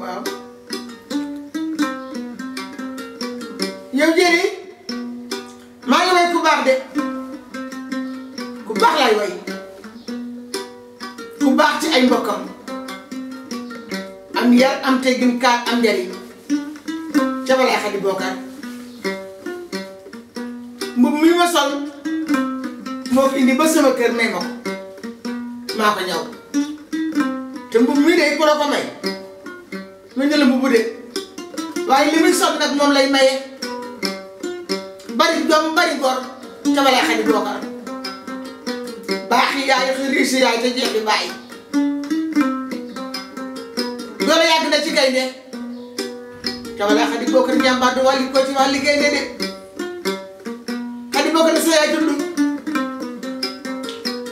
waaw yow jëri maa ngi way ku baax de ku baax lay way ku baax ci ay mbokkam am yar am teggin kaar am njariñ ca balaa xadi bokkaat mbubb mi ma sol moo ko indi ba sama kër may ma ko maa ko ñaw te mbubb mi de ku la ko may mu ne la mbubb de waaye li muy sol nag moom lay maye bari doom bari góor te balaa xam ne doo ko am baax yi yaay xëy si yaay te jeex di bàyyi loolu yàgg na ci gaynde Kawla Xadi Bokar njàmbaar du wàlli ko ci wàlli gaynde de Xadi Bokar na sa yaay tudd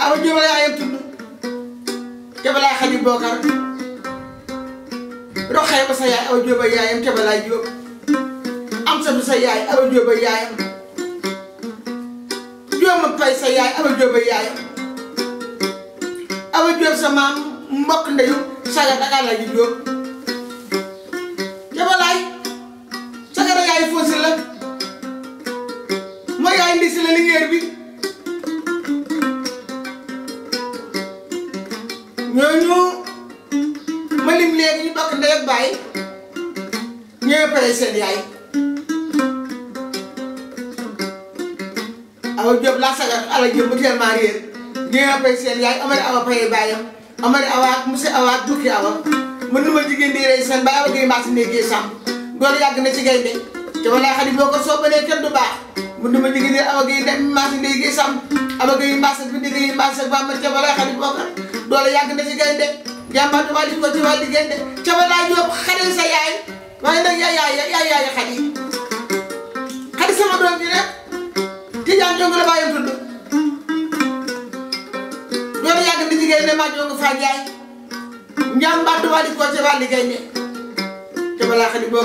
Awa Jóob la yaayam tudd Kawla Xadi Bokar roxee ba sa yaay Awa Jóob ak yaayam Kawla Jóob am sa du sa yaay Awa Jóob ak yaayam Jóob ak Pay sa yaay Awa Jóob a yaayam Awa Jóob sa maam mbokk ndeyu saga daga la ji Jóob jabalaay saga da yaay foosi la mooy yaay ndi si la liggéey bi ñooñu ma lim léegi ñu bokk ndey ak baay ñeppay seen yaay awa Diop la sagar ala Diop bu teel maa réer ñeppay seen yaay amari awa paye baayam amari awa ak monsieur awa ak dukki awa mën nu ma jigéen di rey seen baay awa gay maa si néegee sàmm doon yàgg na ci gaynde te walaay xarit boo ko soobalee kenn du baax mën nu ma jigéen di awa gay dem maa si néegee sàmm awa gay maa si bi néegee maa si ba ma te walaay xarit boo ko doole yàgg na ci gaynde jàmbaar damaa di ko ci waa diggante ca ba laa jóob xale sa yaay waaye nag yaay yaay yaay yaay xaj yi xaj sama doom bi rek ci jaan jongu la bàyyam tudd loolu yàgg di jigéen ne maa jongu faa jaay njàmbaar damaa di ko ci waa diggante ca ba laa xadi boo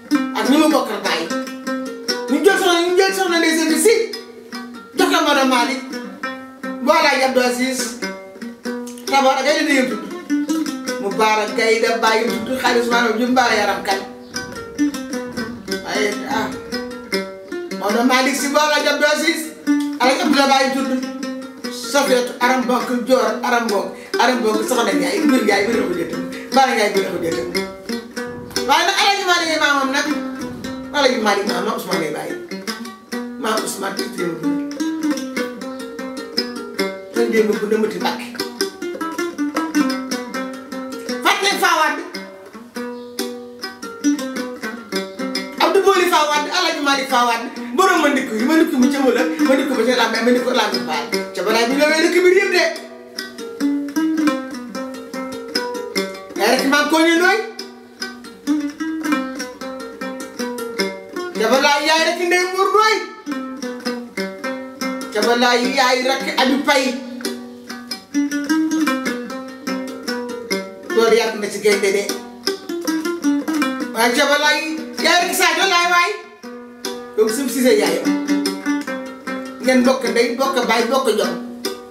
ak ñi ma bokkal bàyyi ñu jël soxna ñu jël soxna Ndeye Seydi si jox ko madame Malick boo laaj Abdou Aziz tabaar ak ay dina yëngu mu baara gay da bàyyi tudd xaalis maanaam ju mbaara yaram kan waaye ah Maodo Malick si boo laaj Abdou Aziz ala Abdou la bàyyi tudd Safiyatu aram bokk joor aram bokk aram bokk soxna Ndiaye Ibou Ndiaye bi rëbb jëtëm Bara Ndiaye bi rëbb jëtëm waaye nag Alaaji Maalik ay maamam nag Alaaji Maalik maam maam Ousmane lay bàyyi maam Ousmane te teew bi dañ dee bu demati Mbàkke fàtt leen faa waat Abdou Booli faa waat Alaaji Maalik faa waat borom ma ndikk yi ma ndikk mu ca mu la ma ndikk ma ca làmbe ma ndikk làmbe baal ca balaa ñu la wee dëkk bi yëpp de Eric maa ngi ko ñu nooy jabalaay yaay rek ndey mur nooy jabalaay yaay rek abi pay loolu yàgg na ci gaynde de waaye jabalaay yaay rek saa jolaay waay yow sum sise yaayam ngeen bokk ndey bokk baay bokk jom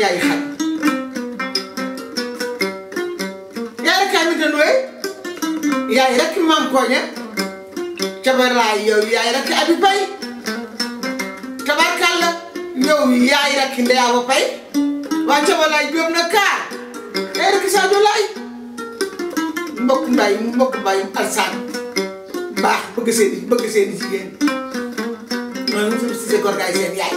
yaay xaj yaay rek kaay mi den wey yaay rek maam koñe cabaraay yow yaay rek abi pay tabarkalla yow yaay rek ndeyaa ba pay waa cabalaay jóob na kaar yaay rek Sadio laay mbokk mbay mbokk mbay alsaan baax bëgg seen i bëgg seen i jigéen noonu mu fi si sa gorgaay seen yaay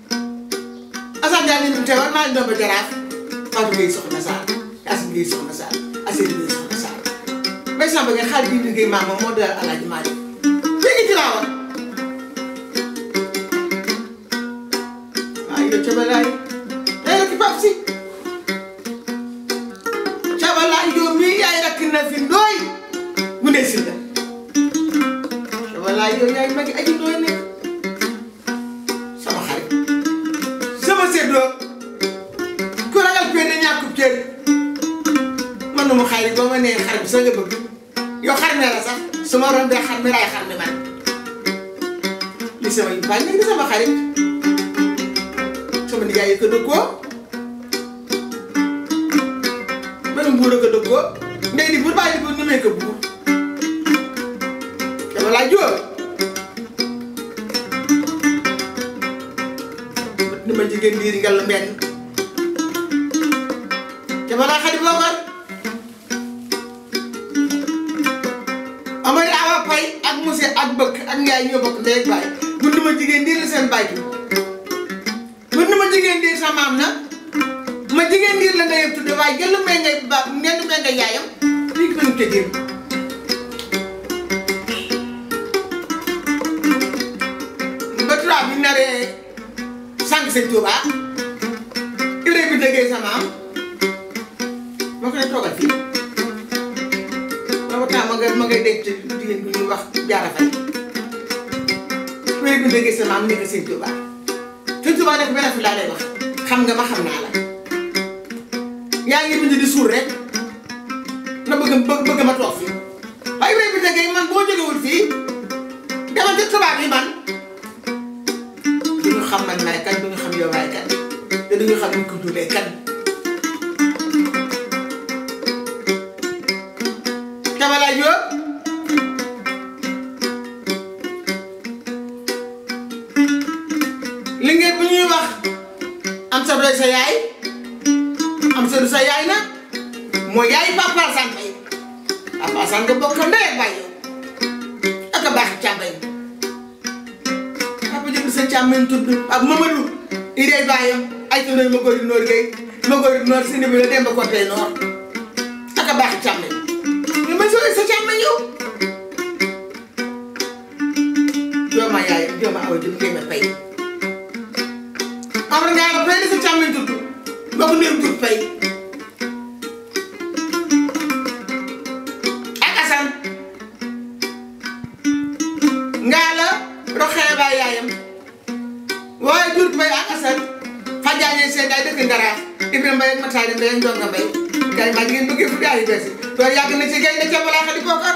Assane Ndiaye ñu teewal maa ngi doon ba jaraaf Fatou Gueye soxna Sarr Assane Gueye soxna Sarr Assane Gueye soxna Sarr mais sama bëgg xaalis bi ñu liggéey maa moom moo doyal Alaaji Maalik léegi ci laa war waaye yow cabalaay day rek pap si cabalaay yow mii yaay rakk na fi ndooy mu ne si la cabalaay yow yaay magi aji ndooy ne sama xarit sama séddoo ku ragal péete ñàkkub cër man nu mu xarit boo ma nee xarit bi sa nga bëgg yow xar ne la sax su ma rombee xar mi raay xar mi man li sama yu bàyyi nag di sama xarit sama nijaay yi ko dëkkoo benn buur ak a dëkk ko ndey di buur bàyyi di buur ñemee ko buur dama laa jóor ni ma jigéen diir ngal mbenn dama laa xadi boobar amari awa pay ak monsieur ak bëkk ak ngaay ñoo bokk ndey ak baay bu ni ma jigéen diir la seen baay mën na ma jigéen diir sa maam na ma jigéen diir la ndeyam tudde waaye jël mee ngay ba menn mee ngay yaayam lii gën te diir ba tubaab bi naree sànq sëñ Tuubaa urée bi déggee sa maam moo ko ne toogal fii loolu temps ma nga ma ngay denc jigéen bi ñuy wax jaara fay urée bi déggee sa maam nekk sëñ Tuubaa Sëñ Tuubaa def benn fi laa lay wax xam nga ma xam naa la yaa ngi bind di suur rek na bëgg bëgg bëgg ma toog fii waaye wéy bi tëggee man boo jógewul fii dama ca tubaab yi man duñu xam man maay kan duñu xam yow maay kan te duñu xam ñu ko julee kan dama laa jóg lingéey bu ñuy wax am sa doy sa yaay am sa du sa yaay nag mooy yaay Papa Assane Mbaye Papa Assane nga bokk ndey ak baay yow ak a baax càmbañ papa jënd sa càmbañ tudd ak Mamadou idée baayam ay tuddee ma góor noor gay ma góor noor si ni bi la dem ba côté noor ak a baax càmbañ mais man soo sa càmbañ yow jooma yaay jooma awa jëm jéem a fay amar ngaa la fay sa càmmiñ tudd ba ko néew tudd fay ak asan ngaa la roxee baay yaayam waaye jur fay ak asan fajaaje seen daay dëkk ngaraaf Ibrahima Mbaye ak Mataari Mbaye ak Ndonga Mbaye gars yi maa ngi leen bëggee fu daal di bees yi loolu yàgg na ci gay na ca balaa xa di bokkar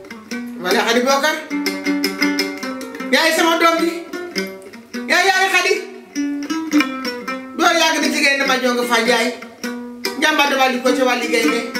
ma ne Xadi Bokar yaay sama doom bi yaay yaay Xadi doo yàgg di jigéen dama jong fa jaay jàmbaar dama li ko ci wàlli gaynde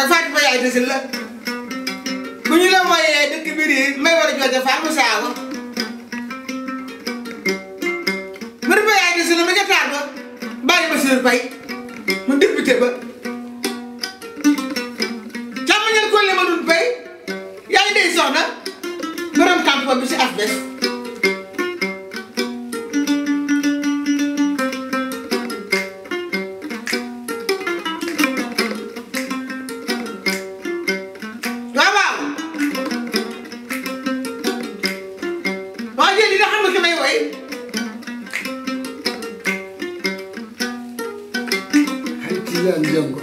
ak Fatima yaay desil la bu ñu la mooyee yaay dëkk biir yi may war a jooja Fatou Saawa mër ba yaay desil la ma jataar ba bàyyi ba sur bay mu député ba yaa ngi dégg soxna borom campo bi si asbes waaw waaw waaw yéen yi nga xam ne ki may woy Ay, Tijaan Jongo.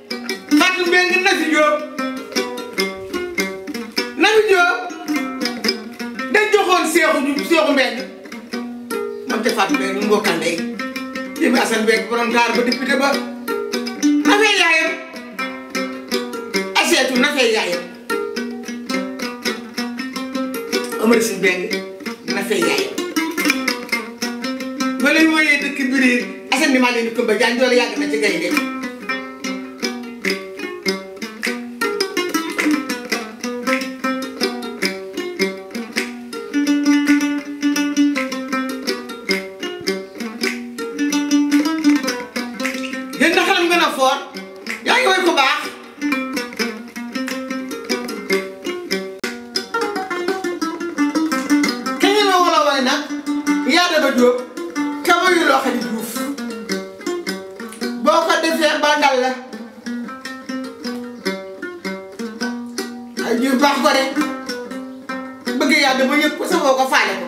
Fatou Mbengue Nafi Diop Nafi Diop dañ joxoon seexu ñu seexu Mbengue man te Fatou Mbengue mu bokkal ndey li mu Assane Mbengue borom taar ba député ba Nafi yaayam aseetu Nafi yaayam Amari si beng na fee yaay ma lay wooyee dëkk biriir asan ni maa leen di kumba jaan doole yàgg na ci gaynde kañu la wala way nag yaa daba jóob kama yu loo xam juuf boo ko defee bàngal la ay juuf baax ko de bëgg yaa daba yëg ko sa boo ko faale ko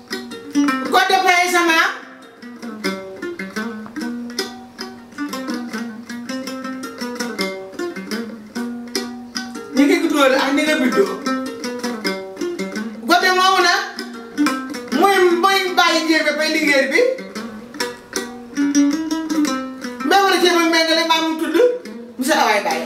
Code de paye sa maam ni nga juddoo la ak ni nga bindoo gote moomu nag mooy mooy bàyyi njéeme bay liggéey bi mbay war a jéema méngale maa mu tudd monsieur Awaay Baye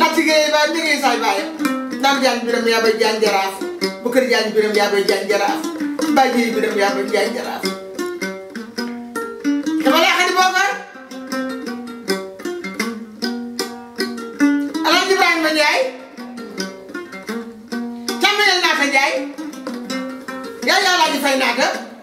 laaj ci géej baay mi ngi saay baay daam jaan biram yaa bay jaan jaraaf bu kër jaan biram yaa bay jaan jaraaf baay jëri biram yaa bay jaan jaraaf dama lay xadi bookar Alaaji Ibrahima Njaay càmmeñal naata Njaay yaa yaa laaji fay naata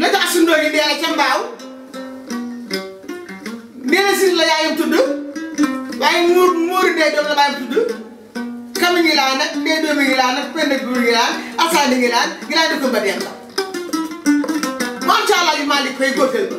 la tax sundoo yi dee ca mbaaw Ndéla Siis la yaayam tudd waaye muur muuru ndey doom la baayam tudd kami ngi laa nag ndey doomi ngi laa nag pend buur ngi laa asaani ngi laa ngi laa dëkk ba dem la macha allah yu maa di koy góofeel ba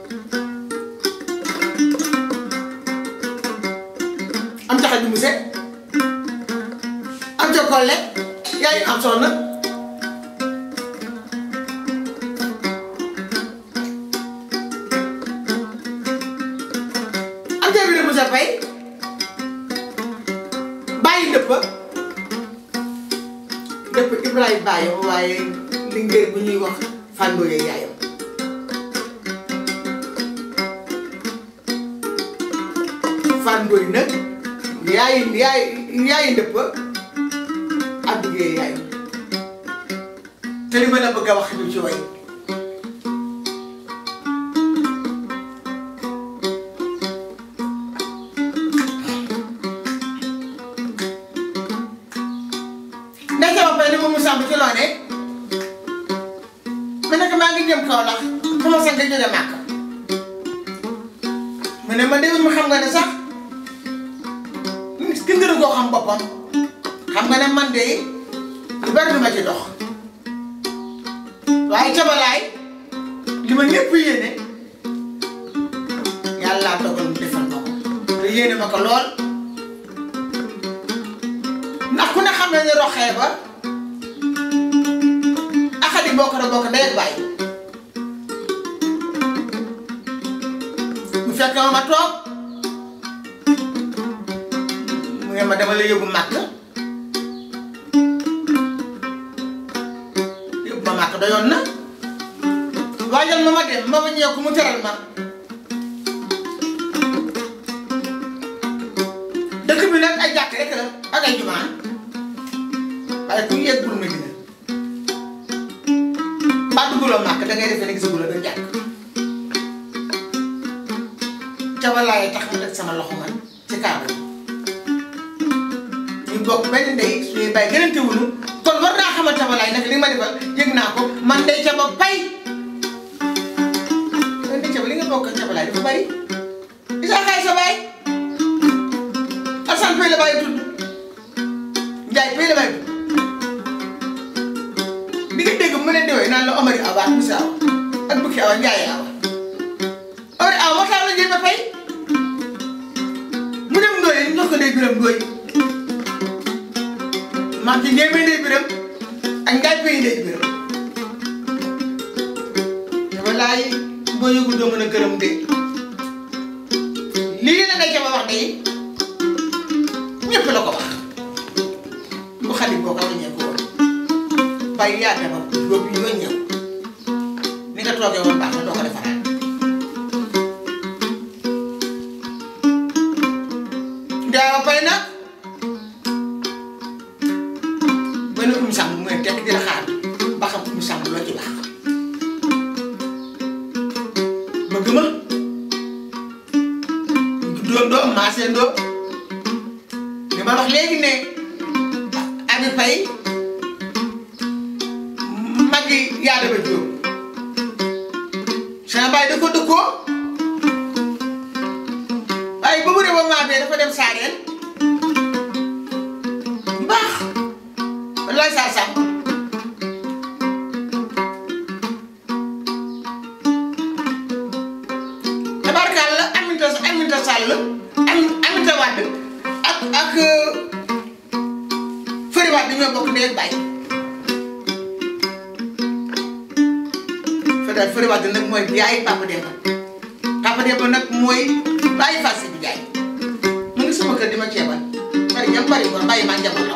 am taxa bi muse am jokolle yaay am soxna am taxa bi de muse fay bàyyi ndëppa ndëpp Ibrahima bàyyi waaye li ngeen bu ñuy wax fàndoo yee yaayam fàndoo yi nag yaay yaay yaay ndëpp addu yee yaayam te li ma la bëgg a wax ñu ci way nda sama pay ni mu mu sàmb ci loo ne ma ne ko maa ngi jëm kaw lax fu ma sant jóge màkk mu ne ma déwén mu xam nga ne sax ki ngir koo xam boppam xam nga ne man de lu bari du ma ci dox waaye cabalaay li ma ñëpp yéene yàlla dogal mu defal ma ko te yéene ma ko lool ndax ku ne xam ne ni roxee ba axadi bokk na bokk ndey ak baay bu fekkee ma ma toog mu ne ma dama la yóbbu màkk yóbbu ma màkk doyoon na waajal ma ma dem ma wàññeeku mu teral ma dëkk bi nag ay jàkk rek la ak ay jumaa waaye ku yegg bul ma dina ba dugguloo màkk da ngay defee ne gisaguloo benn jàkk ca walaay tax ma teg sama loxo man ci kaaba gi ñu bokk benn ndey suñuy bàyyi gënante wuñu kon war naa xamal sama laay nag li ma defal yëg naa ko man day ca ba pay man day ca ba li nga bokk ak ca ba laay dafa bari isa xaay sa baay Assane Faye la bàyyi tudd Njaay pay la may di nga dégg mu ne di way naan la Omari Awa ak Moussa Awa ak Bukki Awa Njaay Awa Omari Awa waxtaan la jël ba fay mu dem ndooy ñu jox ko day biram ndooy maam ci ngeen may day biram ak njaay pay day biram dama laay boo yëgul doo mën a gërëm de lii la ndeke ma wax de ñëpp la ko wax bu xale boo ko dañee ko woon bàyyi yaa dama loolu ñu doon ñëw ni nga toogee woon baax na doo ko defaraat Ndiaye ba pare nag mel ne Oumy Samb mu ne tekk di la xaar ba xam Oumy Samb loo ci wax ma gëmal doom doom maasee doom li ma wax léegi ne Ami Faye magi yaa dama jóob sama baay da ko dëkkoo waaye ba mu ne ba maamee dafa dem saareen baax wallaay saa saa tabarkàlla Aminta Aminta Sall am Aminta Wade ak ak Fëri Wade ñoo bokk ndey ak baay fa daal Fëri Wade nag mooy yaay Papa Demba Papa Demba nag mooy bàyyi fas bi jaay mu ngi sama kër di ma ceebal bari jam bari ba bàyyi maa njaboot la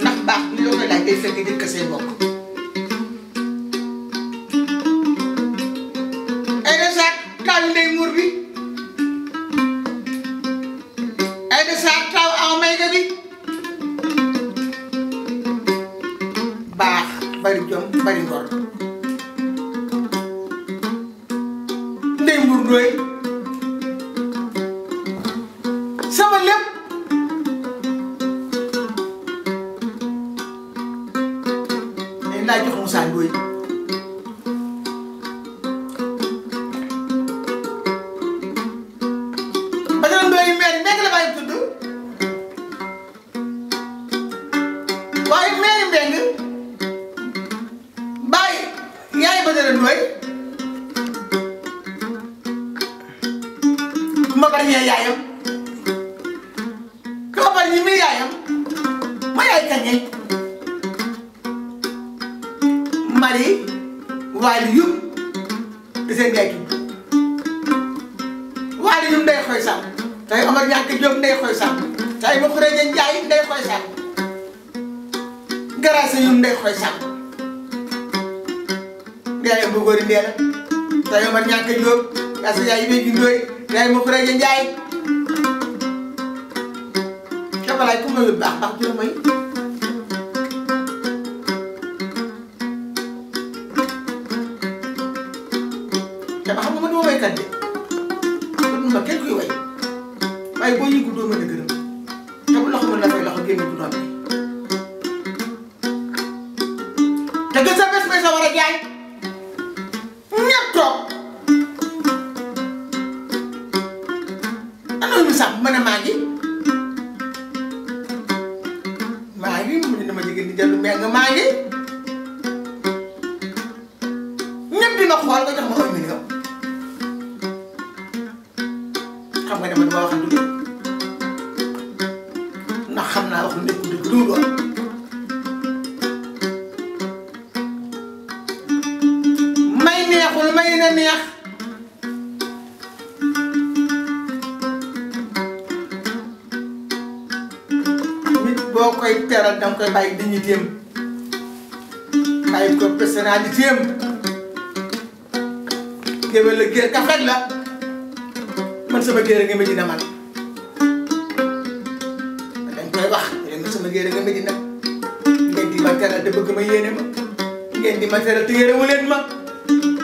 ndax baax bu ñu la koy laaj day fekk njëkk say mbokk ay de saak taaw yi ndey muur bi ay de saak taaw aw may ga bi baax bari jom bari ngor ndey mbur doy sama lépp day laa jox Moussa Ndoye Badara Ndoye maire Mbengue la bàyyi tudd waaye maire Mbengue yaay Badara Ndoye ma bari ñee yaayam ma bari ñi muy yaayam ma yaay kañe mari waali yum di seen yaay tudd waali yum ndey xoy sàmm tey Omar ñàkk Jóob ndey xoy sàmm tey ma xureeje Njaay ndey xoy sàmm garaase yu ndey xoy sàmm ndeele bu góori ndeele te yow man ñàkk jóob yaa sa yaay yi béy jundooy yaay ma fure ja njaay xebalaay ku ma lu baax baax jur may te ba xam nga man duma waykat de man ma kenn kuy way waaye boo yëngu doo mën a gërëm te bu loxo mën na fay loxo génn du doon te gën sa bés bés a war a jaay ñëpp toog am na lu sax mën a maa ngi maa ngi mu ne dama jigéen di jël lu mel nga maa ngi ñëpp di ma xool nga jox ma un million xam nga ne man ma wax dëgg ndax xam naa wax lu nekk dëgg lu mu doon may neexul may na neex nit boo koy teral danga koy bàyyi dignitéem bàyyi ko personnalitéem géwél la géer kafet la man sama géer nga ma dina man dañ koy wax leen man sama géer nga ma dina ngeen di ma teral te bëgg ma yéene ma ngeen di ma teral te yéenewu leen ma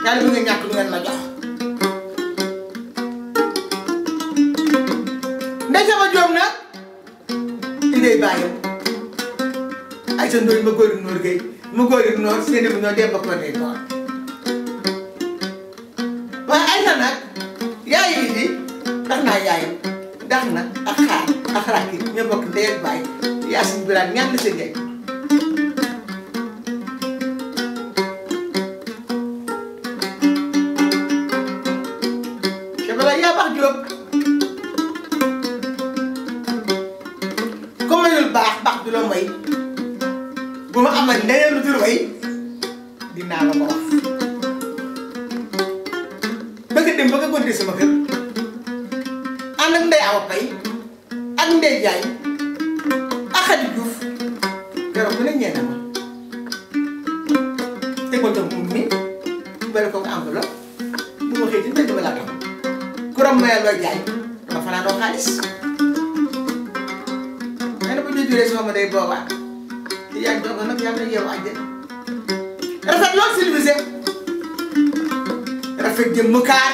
daal bi nga ñàkk lu ngeen ma jox di day bàyyam ay sa ndooy ma góor yu noor gay ma góor yu noor seeni bu ñoo dem ba ko day noor waaye ay sa nag yaay yi di tax naa yaayam ndax na ak xaar ak rakk yi ñoo bokk ndey ak baay yaa suñu biraan ñaan na sa njëg Kebala yaa baax Diop ku mayul baax baax du la may bu ma amal leneen lu dul way dinaa la ko wax bëgg dem bëgg a góor sama kër ànd ak ndey awa pay ak Ndeye Diagne ak Khady Diouf keroog bu ne ñee na ma te ko tam um mi bëri ko enveloppe bu ma xëy di ndëgg ba laa tax ku ram mayal loo jaay ma fanaa doo xaalis nga ne ko ñu juree sama ma day boobaa di yaay doog nag yàlla yeewu àjjee rafet lool civilisé rafet jëm mu kaar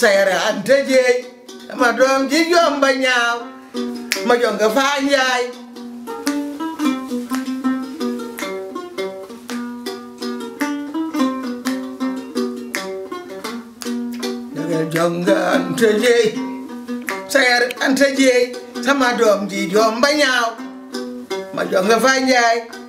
sayara anta jeey sama doom ji jomba ñaaw ma jonga faa njaay daga jonga anta jeey sayara anta jeey sama doom ji jomba ñaaw ma jonga faa njaay